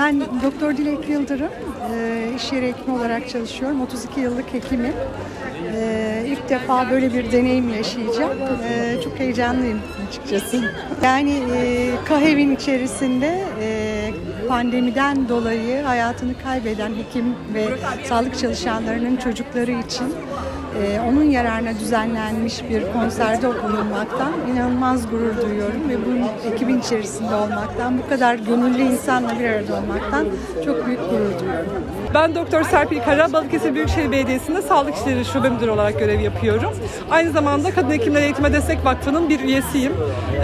Ben Doktor Dilek Yıldırım, e, iş yeri hekimi olarak çalışıyorum. 32 yıllık hekimim. E, ilk defa böyle bir deneyim yaşayacağım. E, çok heyecanlıyım açıkçası. Yani e, KAHEV'in içerisinde e, pandemiden dolayı hayatını kaybeden hekim ve sağlık çalışanlarının çocukları için ee, onun yararına düzenlenmiş bir konserde bulunmaktan inanılmaz gurur duyuyorum ve bu ekibin içerisinde olmaktan, bu kadar gönüllü insanla bir arada olmaktan çok büyük gurur duyuyorum. Ben Doktor Serpil Kara, Balıkesir Büyükşehir Belediyesi'nde Sağlık İşleri Şube Müdürü olarak görev yapıyorum. Aynı zamanda Kadın Hekimler Eğitime Destek Vakfı'nın bir üyesiyim.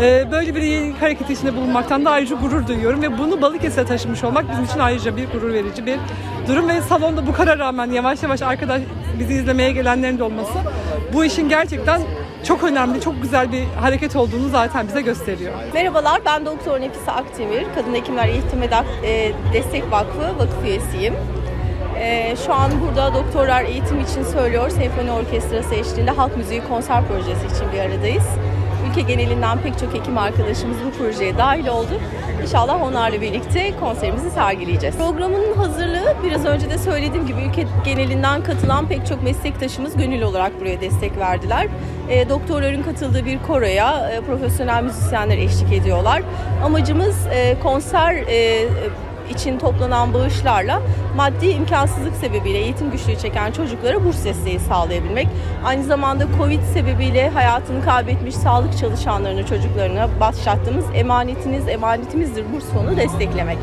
Ee, Böyle bir yenilik hareketi içinde bulunmaktan da ayrıca gurur duyuyorum ve bunu Balıkesir'e taşımış olmak bizim için ayrıca bir gurur verici bir durum ve salonda bu kadar rağmen yavaş yavaş arkadaş bizi izlemeye gelenlerin de olması bu işin gerçekten çok önemli, çok güzel bir hareket olduğunu zaten bize gösteriyor. Merhabalar, ben Doktor Nefise Akdemir. Kadın Hekimler Eğitime e, Destek Vakfı vakıf üyesiyim. E, Şu an burada doktorlar eğitim için söylüyor. Senfoni Orkestrası eşliğinde Halk Müziği Konser Projesi için bir aradayız. Ülke genelinden pek çok hekim arkadaşımız bu projeye dahil oldu. İnşallah onlarla birlikte konserimizi sergileyeceğiz. Programın hazırlığı biraz önce de söylediğim gibi ülke genelinden katılan pek çok meslektaşımız gönüllü olarak buraya destek verdiler. E, doktorların katıldığı bir koroya e, profesyonel müzisyenler eşlik ediyorlar. Amacımız e, konser e, için toplanan bağışlarla maddi imkansızlık sebebiyle eğitim güçlüğü çeken çocuklara burs desteği sağlayabilmek. Aynı zamanda Covid sebebiyle hayatını kaybetmiş sağlık çalışanlarını, çocuklarına başlattığımız emanetiniz, emanetimizdir burs fonu desteklemek.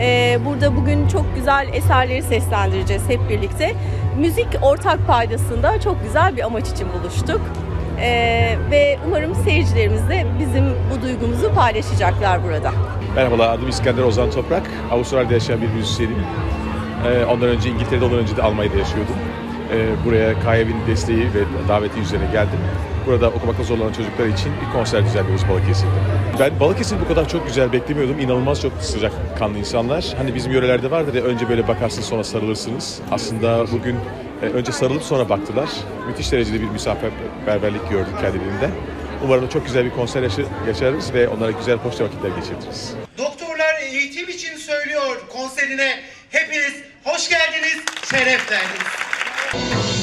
Ee, burada bugün çok güzel eserleri seslendireceğiz hep birlikte. Müzik ortak paydasında çok güzel bir amaç için buluştuk. Ee, ve umarım seyircilerimiz de bizim bu duygumuzu paylaşacaklar burada. Merhabalar, adım İskender Ozan Toprak. Avustralya'da yaşayan bir müzisyenim. Ee, ondan önce İngiltere'de, ondan önce de Almanya'da yaşıyordum. Ee, buraya KYB'nin desteği ve daveti üzerine geldim. Burada okumakta zorlanan çocuklar için bir konser düzenliyoruz Balıkesir'de. Ben Balıkesir bu kadar çok güzel beklemiyordum. İnanılmaz çok sıcak kanlı insanlar. Hani bizim yörelerde vardır ya önce böyle bakarsınız sonra sarılırsınız. Aslında bugün e, önce sarılıp sonra baktılar. Müthiş derecede bir misafirperverlik gördük kendilerinden. Umarım çok güzel bir konser yaşa- yaşarız ve onlara güzel hoş vakitler geçiririz. Doktorlar eğitim için söylüyor konserine hepiniz hoş geldiniz, şeref verdiniz.